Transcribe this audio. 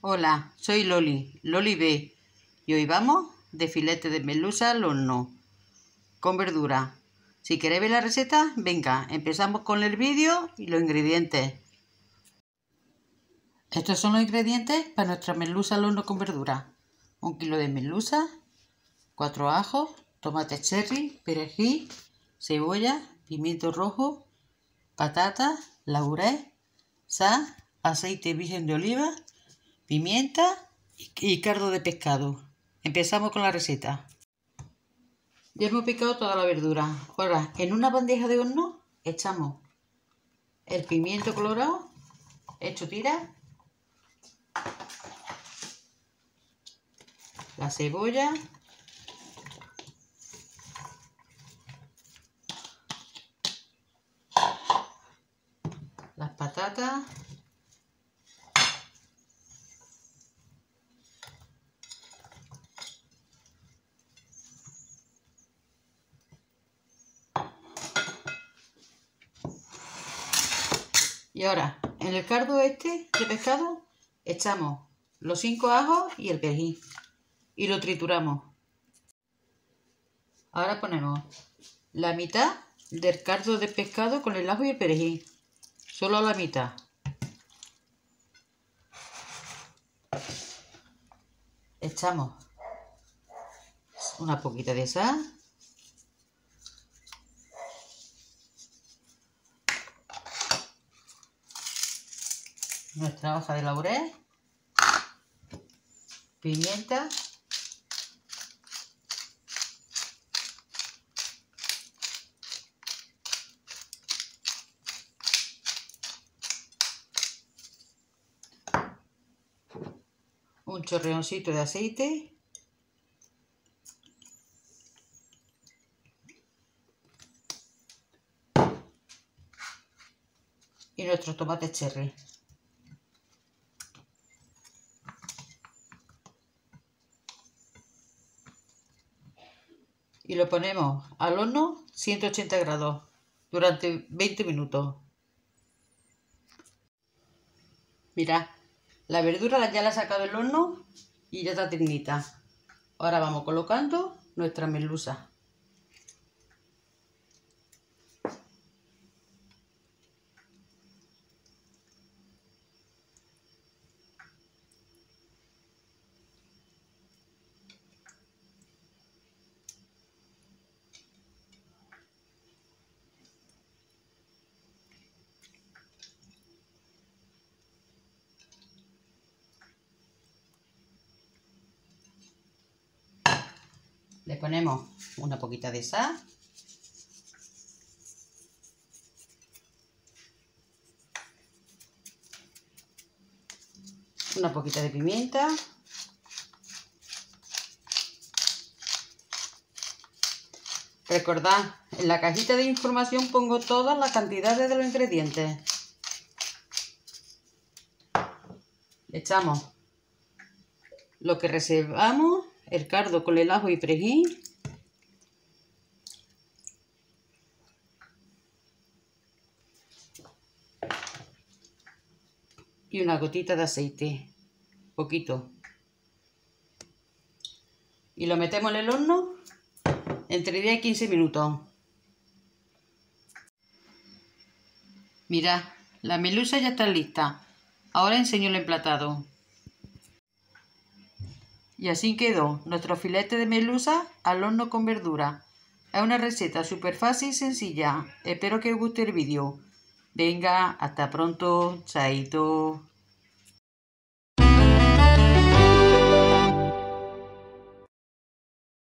Hola, soy Loli, Loli B. Y hoy vamos de filete de merluza al horno, con verdura. Si queréis ver la receta, venga, empezamos con el vídeo y los ingredientes. Estos son los ingredientes para nuestra merluza al horno con verdura. Un kilo de merluza, cuatro ajos, tomate cherry, perejil, cebolla, pimiento rojo, patatas, laurel, sal, aceite virgen de oliva, pimienta y cardo de pescado. Empezamos con la receta. Ya hemos picado toda la verdura. Ahora, en una bandeja de horno echamos el pimiento colorado, hecho tira, la cebolla, las patatas, Y ahora, en el cardo este de pescado, echamos los cinco ajos y el perejil. Y lo trituramos. Ahora ponemos la mitad del cardo de pescado con el ajo y el perejil. Solo la mitad. Echamos una poquita de sal. Nuestra hoja de laurel, pimienta, un chorreoncito de aceite y nuestros tomates cherry. Y lo ponemos al horno 180 grados durante 20 minutos. Mira, la verdura ya la he sacado del horno y ya está ternita. Ahora vamos colocando nuestra merluza. Le ponemos una poquita de sal. Una poquita de pimienta. Recordad, en la cajita de información pongo todas las cantidades de los ingredientes. Le echamos lo que reservamos el cardo con el ajo y perejil. Y una gotita de aceite, poquito. Y lo metemos en el horno entre 10 y 15 minutos. Mirad, la melusa ya está lista. Ahora enseño el emplatado. Y así quedó nuestro filete de melusa al horno con verdura. Es una receta súper fácil y sencilla. Espero que os guste el vídeo. Venga, hasta pronto. Chaito.